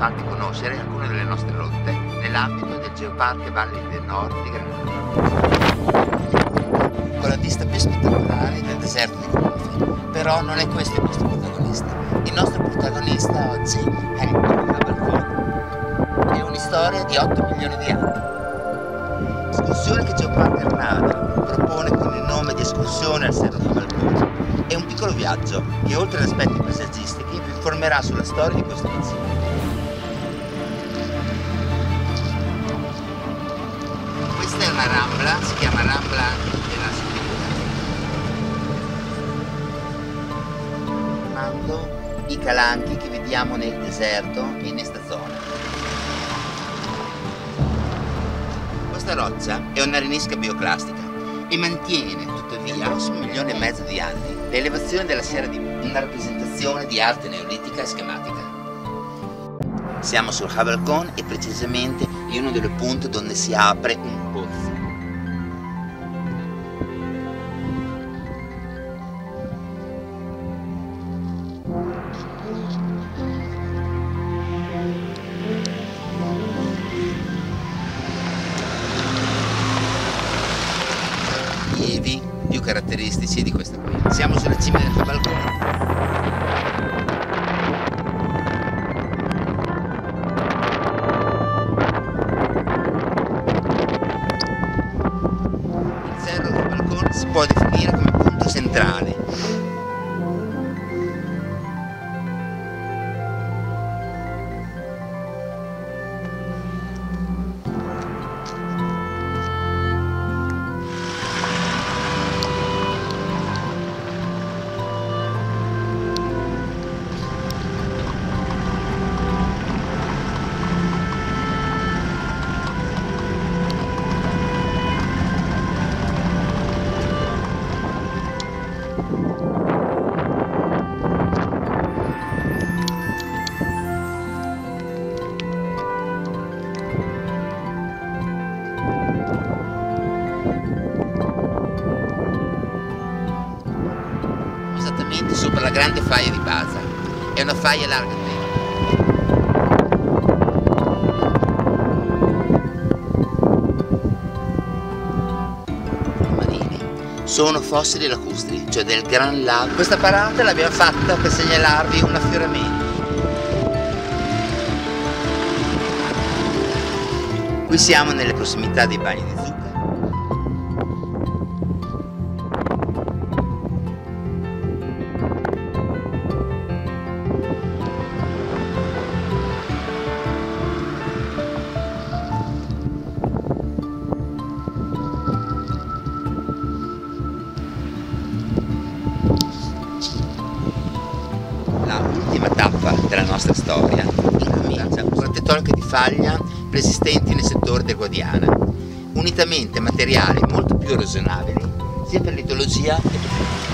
farti conoscere alcune delle nostre rotte nell'ambito del Geopark Valli del Nord di Granada. Con la vista più spettacolare del deserto di Golfi. Però non è questo il nostro protagonista. Il nostro protagonista oggi è il Balcone. È una storia di 8 milioni di anni. Escursione che Geopark Granada propone con il nome di escursione al Cerro Cavalcone. È un piccolo viaggio che oltre agli aspetti paesaggistici vi informerà sulla storia di questo insieme. Una rambla, si chiama Rambla della. Mando i calanchi che vediamo nel deserto in questa zona. Questa roccia è un'arenisca bioclastica e mantiene tuttavia un milione e mezzo di anni l'elevazione della Sierra di una rappresentazione di arte neolitica e schematica. Siamo sul Havelcon e precisamente in uno delle punte dove si apre un pozzo. Rilievi più caratteristici di questa qui. Siamo sulla cima del balcone. Il cerro del balcone si può definire come punto centrale. Grande faia di Baza. È una faia larga 30. marini sono fossili lacustri, cioè del gran lago. Questa parata l'abbiamo fatta per segnalarvi un affioramento. Qui siamo nelle prossimità dei bagni di nostra storia. Incomincia con le tettoniche di faglia preesistenti nel settore del Guadiana, unitamente a materiali molto più erosionabili sia per l'idologia che per